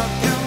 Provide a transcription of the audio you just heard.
You.